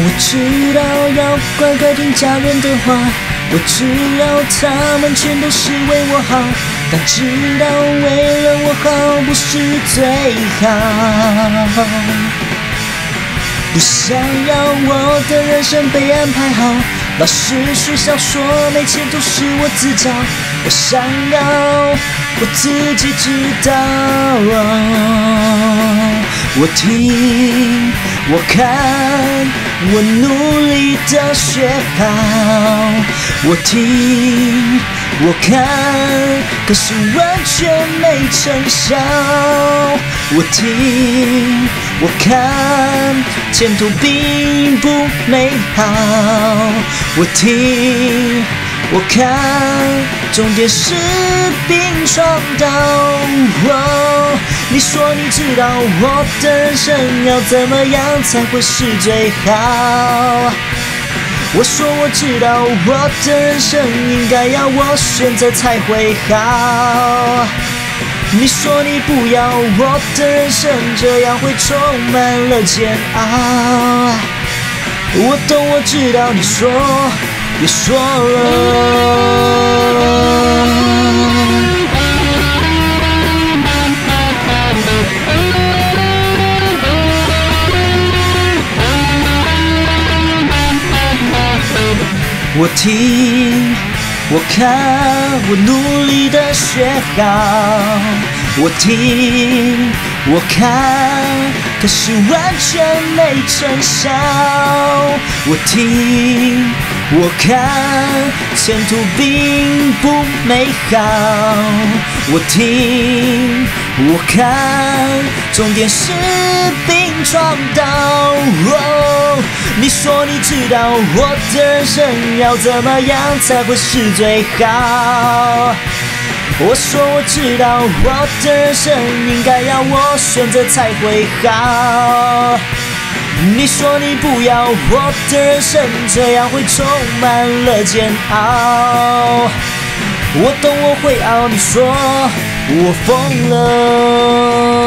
我知道要乖乖听家人的话，我知道他们全都是为我好，但知道为了我好不是最好。不想要我的人生被安排好，老师学校说没前途是我自找，我想要我自己知道。我听，我看，我努力的学好。我听，我看，可是完全没成效。我听，我看，前途并不美好。我听，我看，终点是冰霜岛。你说你知道我的人生要怎么样才会是最好？我说我知道我的人生应该要我选择才会好。你说你不要我的人生，这样会充满了煎熬。我懂，我知道，你说别说了。我听，我看，我努力的学好。我听，我看，可是完全没成效。我听，我看，前途并不美好。我听，我看，终点是冰霜岛。哦你说你知道我的人生要怎么样才会是最好？我说我知道我的人生应该要我选择才会好。你说你不要我的人生，这样会充满了煎熬。我懂我会熬，你说我疯了。